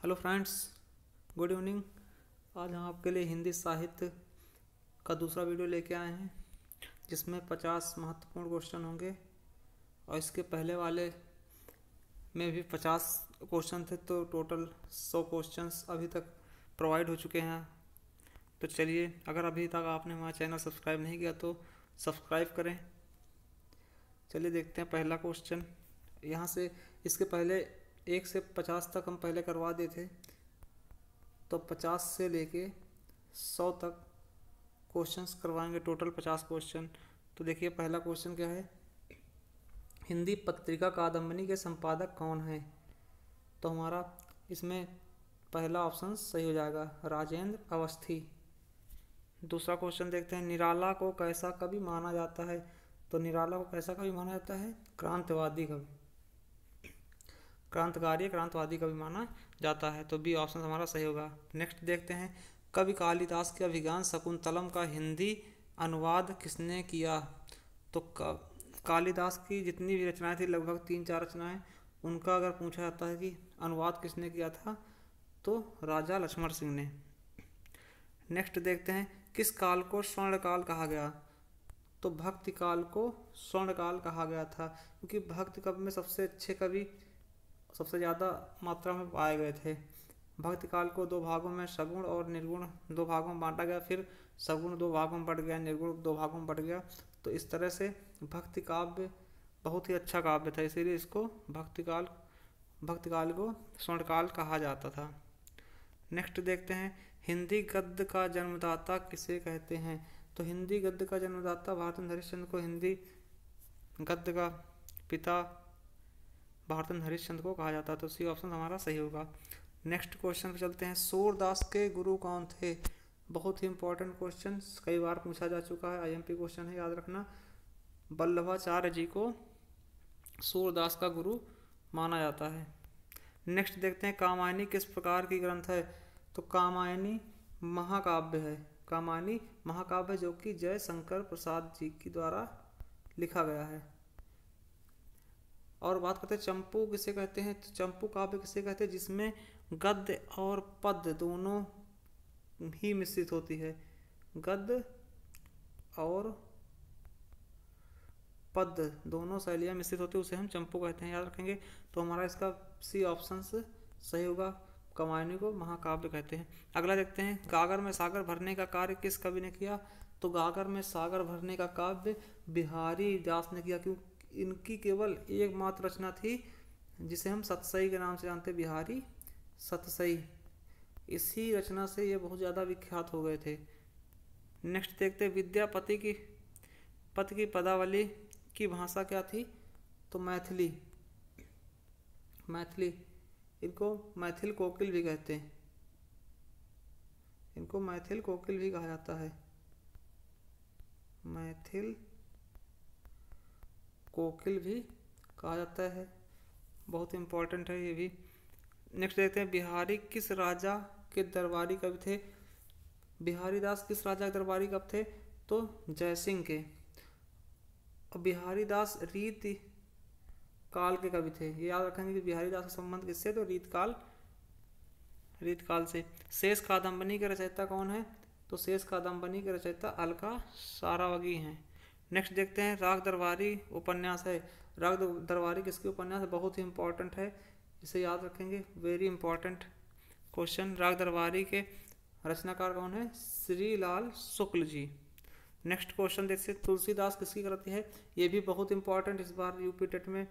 Hello friends good evening आज हम आपके लिए हिंदी साहित्य का दूसरा वीडियो लेके आए हैं, जिसमें पचास महत्वपूर्ण क्वेश्चन होंगे। और इसके पहले वाले में भी पचास क्वेश्चन थे तो टोटल सौ क्वेश्चंस अभी तक प्रोवाइड हो चुके हैं। तो चलिए, अगर अभी तक आपने हमारा चैनल सब्सक्राइब नहीं किया तो सब्सक्राइब करें। चलिए देखते हैं पहला क्वेश्चन यहाँ से इसके पहले एक से पचास तक हम पहले करवा दिए थे तो पचास से लेके सौ तक क्वेश्चंस करवाएँगे टोटल पचास क्वेश्चन तो देखिए, पहला क्वेश्चन क्या है? हिंदी पत्रिका कादम्बनी के संपादक कौन है? तो हमारा इसमें पहला ऑप्शन सही हो जाएगा, राजेंद्र अवस्थी। दूसरा क्वेश्चन देखते हैं, निराला को कैसा कवि माना जाता है? तो निराला को कैसा कवि माना जाता है? क्रांतिवादी कवि। क्रांतकारी, क्रांतवादी कवि माना जाता है तो बी ऑप्शन हमारा सही होगा। नेक्स्ट देखते हैं, कवि कालिदास के अभिज्ञान शकुंतलम का हिंदी अनुवाद किसने किया? तो कालिदास की जितनी भी रचनाएँ थी, लगभग तीन चार रचनाएँ, उनका अगर पूछा जाता है कि अनुवाद किसने किया था तो राजा लक्ष्मण सिंह ने। नेक्स्ट देखते हैं, किस काल को स्वर्ण काल कहा गया? तो भक्ति काल को स्वर्ण काल कहा गया था, क्योंकि भक्ति कवि में सबसे अच्छे कवि सबसे ज़्यादा मात्रा में पाए गए थे। भक्ति काल को दो भागों में सगुण और निर्गुण दो भागों में बांटा गया। फिर सगुण दो भागों में बढ़ गया, निर्गुण दो भागों में बढ़ गया। तो इस तरह से भक्ति काव्य बहुत ही अच्छा काव्य था, इसीलिए इसको भक्ति काल भक्ति काल को स्वर्णकाल कहा जाता था। नेक्स्ट देखते हैं, हिंदी गद्य का जन्मदाता किसे कहते हैं? तो हिंदी गद्य का जन्मदाता भारतन हरिश्चंद्र को हिंदी गद्य का पिता भारतन हरिश्चंद्र को कहा जाता है तो सी ऑप्शन हमारा सही होगा। नेक्स्ट क्वेश्चन पे चलते हैं। सूरदास के गुरु कौन थे? बहुत ही इंपॉर्टेंट क्वेश्चन कई बार पूछा जा चुका है। आईएमपी क्वेश्चन है, याद रखना। वल्लभाचार्य जी को सूरदास का गुरु माना जाता है। नेक्स्ट देखते हैं, कामायनी किस प्रकार की ग्रंथ है? तो कामायनी महाकाव्य है। कामायनी महाकाव्य जो कि जय शंकर प्रसाद जी की द्वारा लिखा गया है। और बात करते हैं चंपू किसे कहते हैं? तो चंपू काव्य किसे कहते हैं? जिसमें गद्य और पद दोनों ही मिश्रित होती है। गद्य और पद दोनों शैलियाँ मिश्रित होती है, उसे हम चंपू कहते हैं। याद रखेंगे तो हमारा इसका सी ऑप्शन सही होगा। कमायनी को महाकाव्य कहते हैं। अगला देखते हैं, गागर में सागर भरने का कार्य किस कवि ने किया? तो गागर में सागर भरने का काव्य बिहारी दास ने किया, क्यों? इनकी केवल एकमात्र रचना थी, जिसे हम सतसई के नाम से जानते बिहारी सतसई। इसी रचना से ये बहुत ज़्यादा विख्यात हो गए थे। नेक्स्ट देखते विद्यापति की, पति की पदावली की भाषा क्या थी? तो मैथिली। मैथिली, इनको मैथिल कोकिल भी कहते हैं। इनको मैथिल कोकिल भी कहा जाता है। मैथिल कोकिल भी कहा जाता है। बहुत इम्पोर्टेंट है ये भी। नेक्स्ट देखते हैं, बिहारी किस राजा के दरबारी कब थे? बिहारी दास किस राजा के दरबारी कब थे? तो जयसिंह के। और बिहारी दास रीत काल के कवि थे? ये याद रखेंगे कि बिहारी दास का संबंध किससे? तो रीत काल रीत काल से। शेष कादम्बनी के रचयिता कौन है? तो शेष कादम्बनी के रचयिता अलका सारावगी हैं। नेक्स्ट देखते हैं, राग दरबारी उपन्यास है। राग दरबारी किसके उपन्यास बहुत ही इंपॉर्टेंट है। इसे याद रखेंगे। वेरी इंपॉर्टेंट क्वेश्चन राग दरबारी के रचनाकार कौन है? श्री लाल शुक्ल जी। नेक्स्ट क्वेश्चन देखते तुलसीदास किसकी करती है? ये भी बहुत इंपॉर्टेंट इस बार यूपी टेट में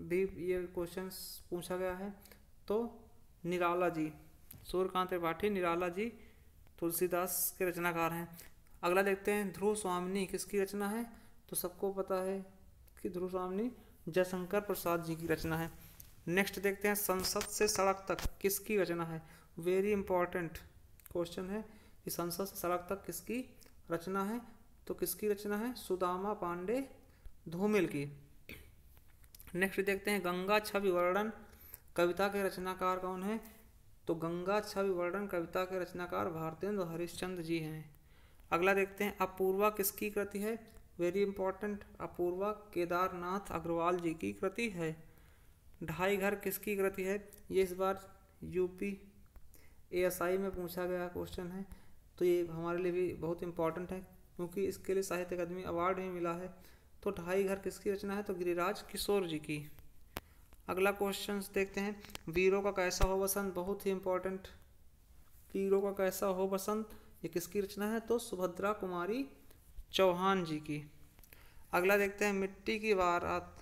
भी ये क्वेश्चन पूछा गया है। तो निराला जी सूर्यकांत त्रिपाठी, निराला जी, तुलसीदास के रचनाकार हैं। अगला देखते हैं, ध्रुव स्वामिनी किसकी रचना है? तो सबको पता है कि ध्रुव स्वामिनी जयशंकर प्रसाद जी की रचना है। नेक्स्ट देखते हैं, संसद से सड़क तक किसकी रचना है? वेरी इंपॉर्टेंट क्वेश्चन है कि संसद से सड़क तक किसकी रचना है? तो किसकी रचना है? सुदामा पांडे धूमिल की। नेक्स्ट देखते हैं, गंगा छवि वर्णन कविता के रचनाकार कौन है? तो गंगा छवि वर्णन कविता के रचनाकार भारतेंद्र हरिश्चंद्र जी हैं। अगला देखते हैं, अपूर्वा किसकी कृति है? वेरी इंपॉर्टेंट अपूर्वा केदारनाथ अग्रवाल जी की कृति है। ढाई घर किसकी कृति है? ये इस बार यूपी एएसआई में पूछा गया क्वेश्चन है। तो ये हमारे लिए भी बहुत इंपॉर्टेंट है, क्योंकि इसके लिए साहित्य अकादमी अवार्ड भी मिला है। तो ढाई घर किसकी रचना है? तो गिरिराज किशोर जी की। अगला क्वेश्चन देखते हैं, वीरों का कैसा हो बसंत बहुत ही इंपॉर्टेंट वीरों का कैसा हो बसंत ये किसकी रचना है? तो सुभद्रा कुमारी चौहान जी की। अगला देखते हैं, मिट्टी की बारात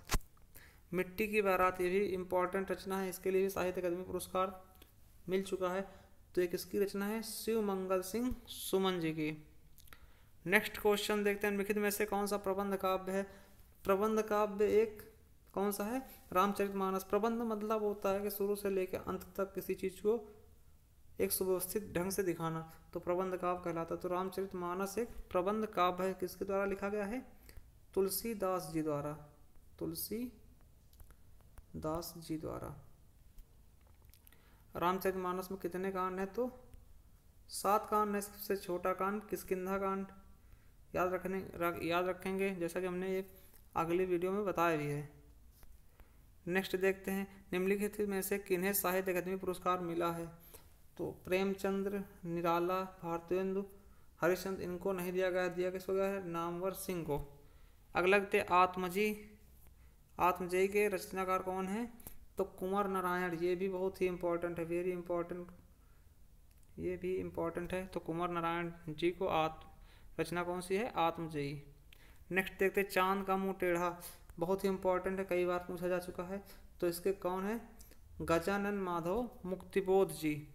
मिट्टी की बारात ये भी इम्पोर्टेंट रचना है। इसके लिए भी साहित्य अकादमी पुरस्कार मिल चुका है। तो ये किसकी रचना है? शिव मंगल सिंह सुमन जी की। नेक्स्ट क्वेश्चन देखते हैं, लिखित में से कौन सा प्रबंध काव्य है? प्रबंध काव्य एक कौन सा है? रामचरित मानस प्रबंध मतलब होता है कि शुरू से लेकर अंत तक किसी चीज़ को एक सुव्यवस्थित ढंग से दिखाना। तो प्रबंध काव्य कहलाता तो रामचरित मानस एक प्रबंध काव्य है। किसके द्वारा लिखा गया है? तुलसीदास जी द्वारा। तुलसी दास जी द्वारा। रामचरित मानस में कितने कांड हैं? तो सात कांड है। सबसे छोटा कांड किसकिधा कांड? याद रखने रख, याद रखेंगे जैसा कि हमने ये अगली वीडियो में बताया भी है। नेक्स्ट देखते हैं। निम्नलिखित में से किन्हें साहित्य अकादमी पुरस्कार मिला है? तो प्रेमचंद्र, निराला, भारतेंदु हरिश्चंद्र इनको नहीं दिया गया, दिया किसको गया है? नामवर सिंह को अगला देखते आत्मजी। आत्मजयी के रचनाकार कौन है? तो कुंवर नारायण, ये भी बहुत ही इम्पोर्टेंट है वेरी इंपॉर्टेंट ये भी इम्पोर्टेंट है। तो कुंवर नारायण जी को आत्म रचना कौन सी है? आत्मजयी। नेक्स्ट देखते चाँद का मुँह टेढ़ा, बहुत ही इंपॉर्टेंट है, कई बार पूछा जा चुका है। तो इसके कौन है? गजानन माधव मुक्तिबोध जी।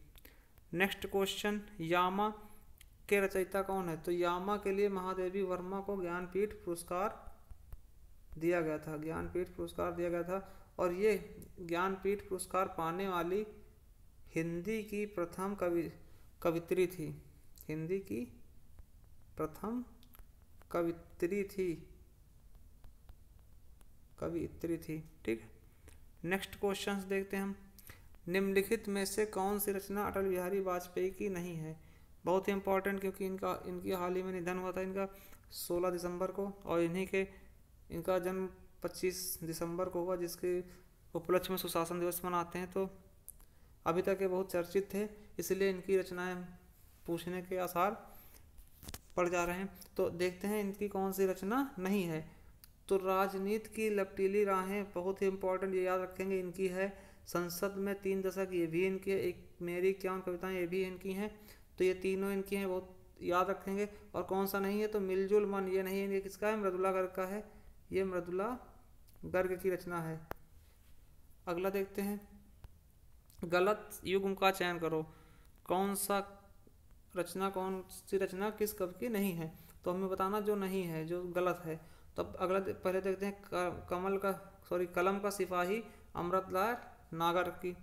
नेक्स्ट क्वेश्चन यामा के रचयिता कौन है? तो यामा के लिए महादेवी वर्मा को ज्ञानपीठ पुरस्कार दिया गया था, ज्ञानपीठ पुरस्कार दिया गया था और ये ज्ञानपीठ पुरस्कार पाने वाली हिंदी की प्रथम कवि, कवित्री थी। हिंदी की प्रथम कवित्री थी। कवित्री थी, ठीक नेक्स्ट क्वेश्चंस देखते हैं हम। निम्नलिखित में से कौन सी रचना अटल बिहारी वाजपेयी की नहीं है? बहुत ही इंपॉर्टेंट क्योंकि इनका, इनकी हाल ही में निधन हुआ था इनका 16 दिसंबर को और इन्हीं के, इनका जन्म 25 दिसंबर को हुआ जिसके उपलक्ष्य में सुशासन दिवस मनाते हैं। तो अभी तक ये बहुत चर्चित थे, इसलिए इनकी रचनाएँ पूछने के आसार पड़ जा रहे हैं। तो देखते हैं इनकी कौन सी रचना नहीं है। तो राजनीति की लपटीली राहें, बहुत ही इंपॉर्टेंट ये याद रखेंगे, इनकी है संसद में तीन दशक, ये भी इनकी है एक मेरी क्या कविताएँ, ये भी इनकी हैं तो ये तीनों इनकी हैं, बहुत याद रखेंगे। और कौन सा नहीं है तो मिलजुल मन, ये नहीं है, ये किसका है? मृदुला गर्ग का है। ये मृदुला गर्ग की रचना है। अगला देखते हैं। गलत युग्म का चयन करो। कौन सा रचना, कौन सी रचना किस कवि की नहीं है? तो हमें बताना जो नहीं है, जो गलत है। तो अगला पहले देखते हैं कमल का सॉरी कलम का सिपाही अमृतलाल नागर की।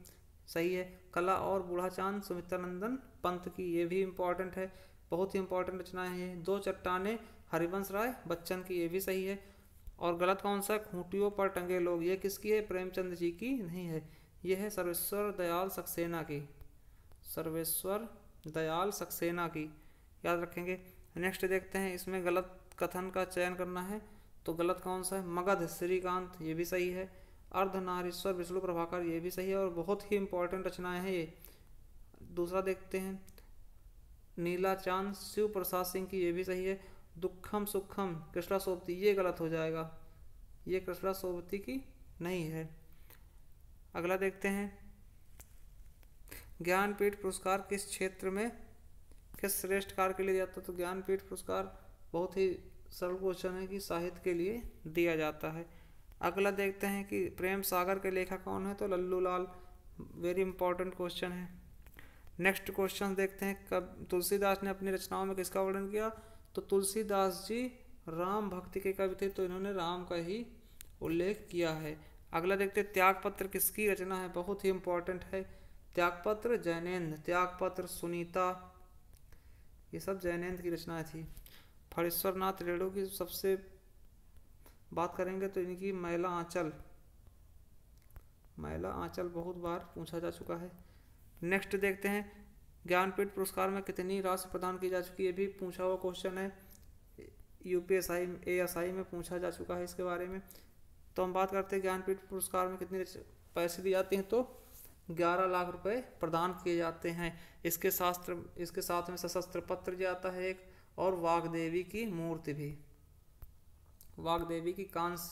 सही है। कला और बूढ़ा चाँद सुमित्रानंदन, पंत की ये भी इम्पोर्टेंट है। बहुत ही इंपॉर्टेंट रचनाएँ हैं। दो चट्टाने, हरिवंश राय, बच्चन की ये भी सही है। और गलत कौन सा? खूंटियों पर टंगे लोग। ये किसकी है? प्रेमचंद जी की नहीं है। ये है सर्वेश्वर दयाल सक्सेना की। सर्वेश्वर दयाल सक्सेना की। याद रखेंगे। नेक्स्ट देखते हैं। इसमें गलत कथन का चयन करना है। तो गलत कौन सा है? मगध, श्रीकांत। ये भी सही है। अर्धनारीश्वर विष्णु प्रभाकर, ये भी सही है और बहुत ही इंपॉर्टेंट रचनाएँ हैं ये। दूसरा देखते हैं। नीला चाँद शिव प्रसाद सिंह की ये भी सही है। दुखम सुखम, कृष्णा सोबती, ये गलत हो जाएगा। ये कृष्णा सोबती की नहीं है। अगला देखते हैं। ज्ञानपीठ पुरस्कार किस क्षेत्र में, किस श्रेष्ठ कार्य के लिए जाता है? तो ज्ञानपीठ पुरस्कार बहुत ही सरल क्वेश्चन है कि साहित्य के लिए दिया जाता है। अगला देखते हैं कि प्रेम सागर के लेखक कौन है तो Lallu Lal very important question है। नेक्स्ट क्वेश्चन देखते हैं, कब तुलसीदास ने अपनी रचनाओं में किसका वर्णन किया? तो तुलसीदास जी राम भक्ति के कवि थे तो इन्होंने राम का ही उल्लेख किया है। अगला देखते हैं, त्यागपत्र किसकी रचना है? बहुत ही इंपॉर्टेंट है। त्यागपत्र जैनेन्द्र, त्यागपत्र सुनीता, ये सब जैनेन्द्र की रचनाएँ थी। फणेश्वर नाथ रेणु की सबसे बात करेंगे तो इनकी महिला आंचल। महिला आंचल बहुत बार पूछा जा चुका है। नेक्स्ट देखते हैं, ज्ञानपीठ पुरस्कार में कितनी राशि प्रदान की जा चुकी है भी पूछा हुआ क्वेश्चन है। यूपीएसआई एएसआई में पूछा जा चुका है इसके बारे में। तो हम बात करते हैं, ज्ञानपीठ पुरस्कार में कितनी पैसे दी जाते हैं? तो ग्यारह लाख रुपए प्रदान किए जाते हैं। इसके शास्त्र, इसके साथ में सशस्त्र पत्र जाता है एक, और वागदेवी की मूर्ति भी। वागदेवी की कांस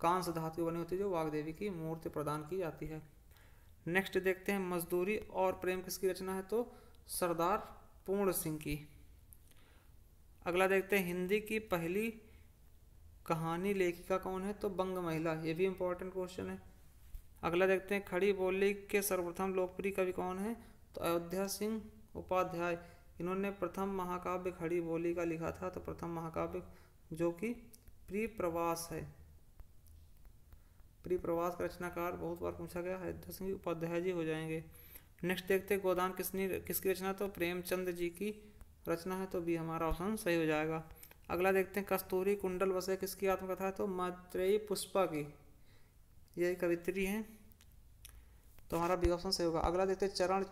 कांस धातु बनी होती है, जो वागदेवी की मूर्ति प्रदान की जाती है। नेक्स्ट देखते हैं मजदूरी और प्रेम किसकी रचना है तो सरदार पूर्ण सिंह की। अगला देखते हैं हिंदी की पहली कहानी लेखिका कौन है तो बंग महिला, ये भी इंपॉर्टेंट क्वेश्चन है। अगला देखते हैं खड़ी बोली के सर्वप्रथम लोकप्रिय कवि कौन है तो अयोध्या सिंह उपाध्याय। इन्होंने प्रथम महाकाव्य खड़ी बोली का लिखा था तो प्रथम महाकाव्य जो कि प्रिय प्रवास है। प्रिय प्रवास का रचनाकार बहुत बार पूछा गया अयोध्या सिंह उपाध्याय जी हो जाएँगे। नेक्स्ट देखते हैं, गोदान किसने, किसकी रचना तो प्रेमचंद जी की रचना है तो भी हमारा ऑप्शन सही हो जाएगा। अगला देखते हैं, कस्तूरी कुंडल वसे किसकी आत्मकथा है? तो मैत्रेयी पुष्पा की। यही कवित्री है। तो हमारा बी ऑप्शन सही होगा। अगला देखते हैं, चरण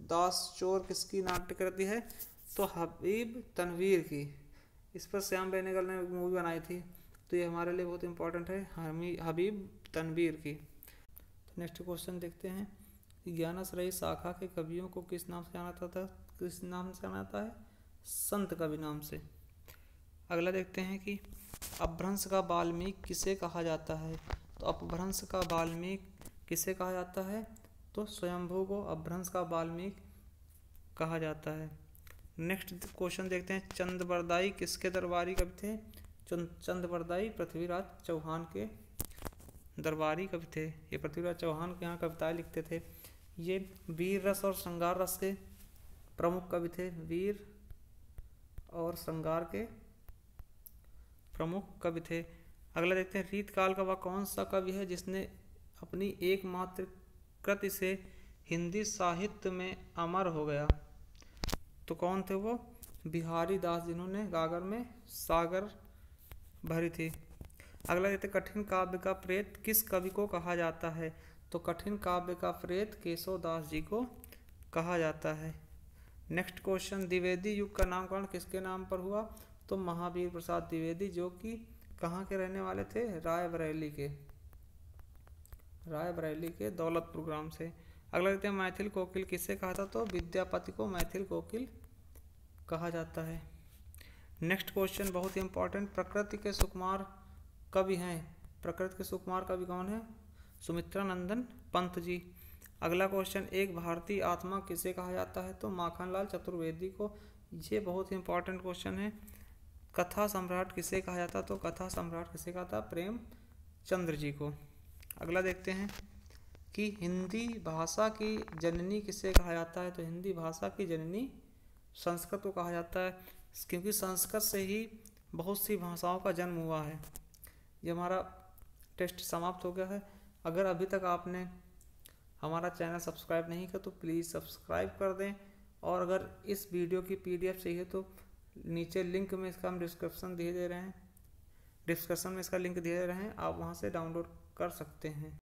दास चोर किसकी नाट्य कृति है? तो हबीब तनवीर की। इस पर श्याम बेनेगल ने मूवी बनाई थी। तो ये हमारे लिए बहुत इंपॉर्टेंट है, हमी, हबीब तनवीर की। तो नेक्स्ट क्वेश्चन देखते हैं। ज्ञानश्रयी शाखा के कवियों को किस नाम से जाना जाता था किस नाम से जाना जाता है? संत कवि नाम से। अगला देखते हैं कि अपभ्रंश का बाल्मीक किसे कहा जाता है? तो अपभ्रंश का बाल्मीक किसे कहा जाता है? तो स्वयंभू को अपभ्रंश का बाल्मीक कहा जाता है। नेक्स्ट क्वेश्चन देखते हैं चंद किसके दरबारी कवि थे? चंद पृथ्वीराज चौहान के दरबारी कवि थे। ये पृथ्वीराज चौहान के यहाँ कविताएँ लिखते थे। ये वीर रस और श्रृंगार रस के प्रमुख कवि थे। वीर और श्रृंगार के प्रमुख कवि थे। अगला देखते हैं रीत काल का वह कौन सा कवि है जिसने अपनी एकमात्र कृति से हिंदी साहित्य में अमर हो गया? तो कौन थे वो, बिहारी दास जिन्होंने गागर में सागर भरी थी। अगला देखते कठिन काव्य का प्रेत किस कवि को कहा जाता है? तो कठिन काव्य का प्रेत केशव दास जी को कहा जाता है। नेक्स्ट क्वेश्चन द्विवेदी युग का नामकरण किसके नाम पर हुआ? तो महावीर प्रसाद द्विवेदी, जो कि कहाँ के रहने वाले थे? राय बरेली के। राय बरेली के दौलतपुर ग्राम से। अगला देखते हैं, मैथिल कोकिल किससे कहा था तो विद्यापति को मैथिल कोकिल कहा जाता है। नेक्स्ट क्वेश्चन, बहुत ही इंपॉर्टेंट प्रकृति के सुकुमार कवि हैं। प्रकृति के सुकुमार कवि कौन है? सुमित्रा नंदन पंत जी। अगला क्वेश्चन, एक भारतीय आत्मा किसे कहा जाता है? तो माखनलाल चतुर्वेदी को। ये बहुत ही इंपॉर्टेंट क्वेश्चन है। कथा सम्राट किसे कहा जाता तो कथा सम्राट किसे कहा था प्रेम चंद्र जी को। अगला देखते हैं। कि हिंदी भाषा की जननी किसे कहा जाता है? तो हिंदी भाषा की जननी संस्कृत को कहा जाता है, क्योंकि संस्कृत से ही बहुत सी भाषाओं का जन्म हुआ है। ये हमारा टेस्ट समाप्त हो गया है। अगर अभी तक आपने हमारा चैनल सब्सक्राइब नहीं किया तो प्लीज़ सब्सक्राइब कर दें, और अगर इस वीडियो की पीडीएफ चाहिए तो नीचे लिंक में इसका हम डिस्क्रिप्शन दिए दे रहे हैं, डिस्क्रिप्शन में इसका लिंक दे रहे हैं, आप वहाँ से डाउनलोड कर सकते हैं।